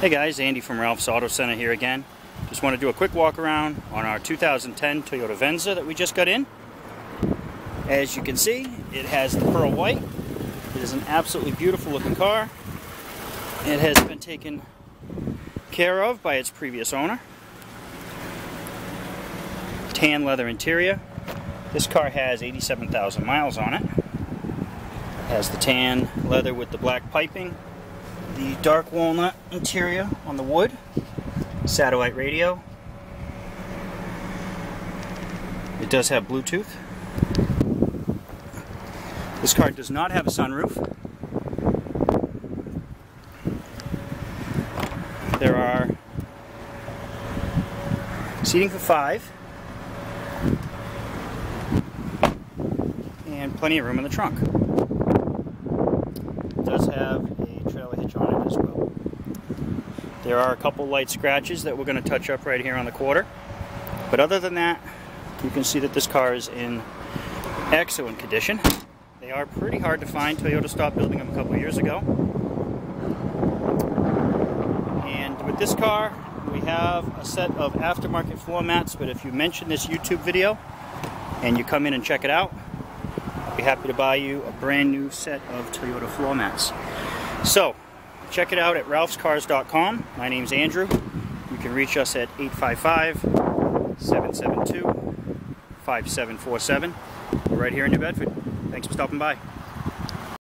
Hey guys, Andy from Ralph's Auto Center here again. Just want to do a quick walk around on our 2010 Toyota Venza that we just got in. As you can see, it has the pearl white. It is an absolutely beautiful looking car. It has been taken care of by its previous owner. Tan leather interior. This car has 87,000 miles on it. It has the tan leather with the black piping the dark walnut interior on the wood, satellite radio. It does have Bluetooth. This car does not have a sunroof. There are seating for five and plenty of room in the trunk. It does have trailer hitch on it as well. There are a couple light scratches that we're going to touch up right here on the quarter. But other than that, you can see that this car is in excellent condition. They are pretty hard to find. Toyota stopped building them a couple years ago. And with this car, we have a set of aftermarket floor mats, but if you mention this YouTube video and you come in and check it out, I'll be happy to buy you a brand new set of Toyota floor mats. So, check it out at ralphscars.com. My name's Andrew. You can reach us at 855-772-5747. We're right here in New Bedford. Thanks for stopping by.